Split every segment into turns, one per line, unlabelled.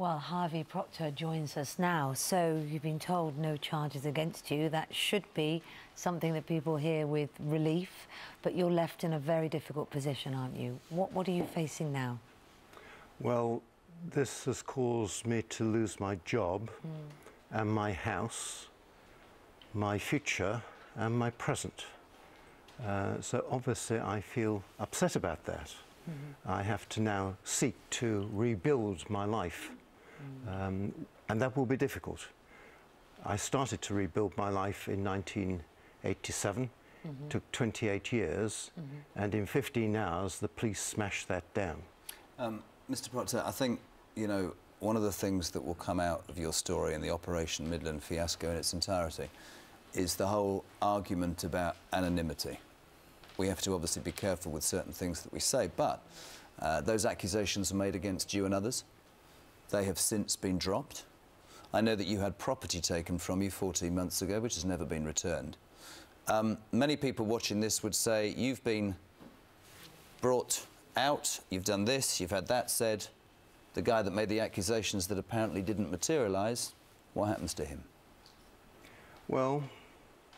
Well, Harvey Proctor joins us now. So you've been told no charges against you. That should be something that people hear with relief. But you're left in a very difficult position, aren't you? What, what are you facing now?
Well, this has caused me to lose my job mm. and my house, my future and my present. Uh, so obviously I feel upset about that. Mm -hmm. I have to now seek to rebuild my life um, and that will be difficult. I started to rebuild my life in 1987. Mm -hmm. Took 28 years, mm -hmm. and in 15 hours, the police smashed that down.
Um, Mr. Proctor, I think you know one of the things that will come out of your story and the Operation Midland fiasco in its entirety is the whole argument about anonymity. We have to obviously be careful with certain things that we say, but uh, those accusations are made against you and others. They have since been dropped. I know that you had property taken from you 14 months ago, which has never been returned. Um, many people watching this would say, you've been brought out, you've done this, you've had that said. The guy that made the accusations that apparently didn't materialise, what happens to him?
Well,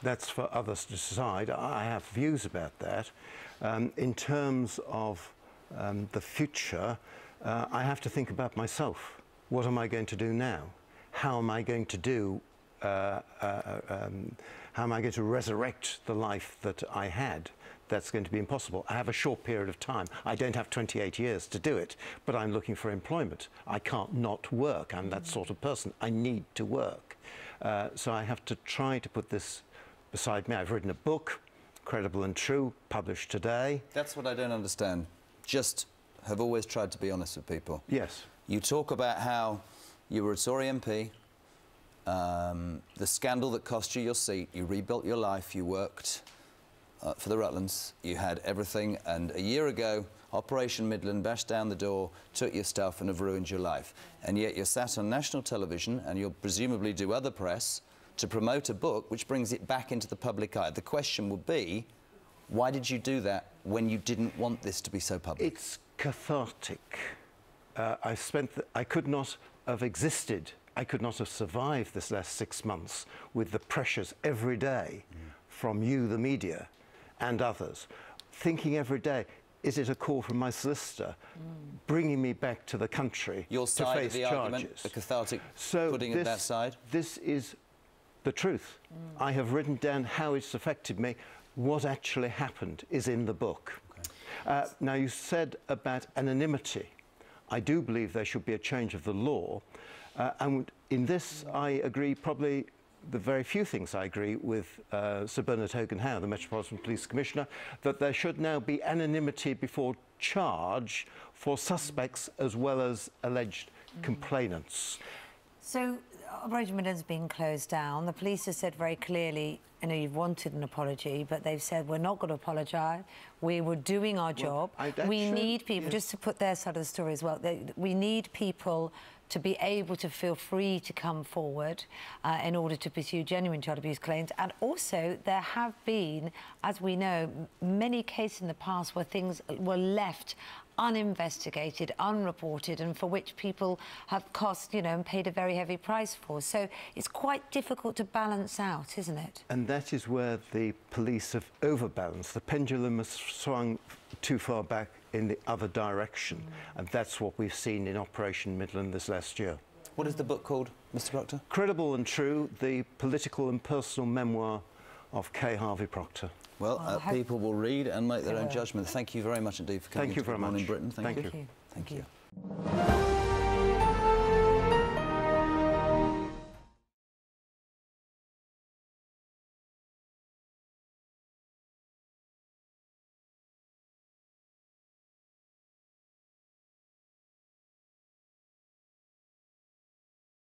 that's for others to decide. I have views about that. Um, in terms of um, the future, uh, I have to think about myself what am I going to do now? How am I going to do, uh, uh, um, how am I going to resurrect the life that I had? That's going to be impossible. I have a short period of time. I don't have 28 years to do it, but I'm looking for employment. I can't not work. I'm that sort of person. I need to work. Uh, so I have to try to put this beside me. I've written a book, Credible and True, published today.
That's what I don't understand. Just have always tried to be honest with people.
Yes.
You talk about how you were a Tory MP, um, the scandal that cost you your seat, you rebuilt your life, you worked uh, for the Rutlands, you had everything, and a year ago, Operation Midland bashed down the door, took your stuff, and have ruined your life. And yet you're sat on national television, and you'll presumably do other press to promote a book which brings it back into the public eye. The question would be, why did you do that when you didn't want this to be so public?
It's cathartic uh, I spent, I could not have existed, I could not have survived this last six months with the pressures every day mm. from you, the media, and others, thinking every day, is it a call from my solicitor mm. bringing me back to the country
Your
to face
of the
charges?
argument, the cathartic
so
putting
this,
it that side?
This is the truth. Mm. I have written down how it's affected me. What actually happened is in the book. Okay. Uh, now, you said about anonymity. I do believe there should be a change of the law. Uh, and in this, I agree probably the very few things I agree with uh, Sir Bernard Hogan-Howe, the Metropolitan Police Commissioner, that there should now be anonymity before charge for suspects as well as alleged mm. complainants.
So Operation Midland's been closed down. The police have said very clearly, you know, you've wanted an apology, but they've said we're not going to apologise. We were doing our job. Well, I, we need people, yes. just to put their side of the story as well, they, we need people to be able to feel free to come forward uh, in order to pursue genuine child abuse claims. And also, there have been, as we know, many cases in the past where things were left uninvestigated, unreported, and for which people have cost, you know, and paid a very heavy price for. So it's quite difficult to balance out, isn't it?
And that is where the police have overbalanced. The pendulum has swung too far back in the other direction. Mm. And that's what we've seen in Operation Midland this last year.
What is the book called, Mr Proctor?
Credible and True, the political and personal memoir of K. Harvey Proctor.
Well, uh, people will read and make their own judgment. Thank you very much indeed for coming
Thank you very
Morning
much.
Britain.
Thank, Thank
you.
you.
Thank you. Thank you.